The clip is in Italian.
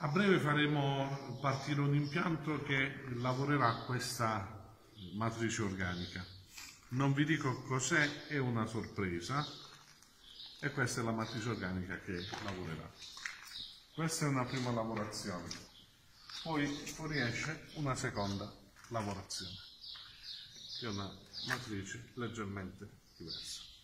A breve faremo partire un impianto che lavorerà questa matrice organica. Non vi dico cos'è, è una sorpresa e questa è la matrice organica che lavorerà. Questa è una prima lavorazione, poi fuoriesce una seconda lavorazione, che è una matrice leggermente diversa.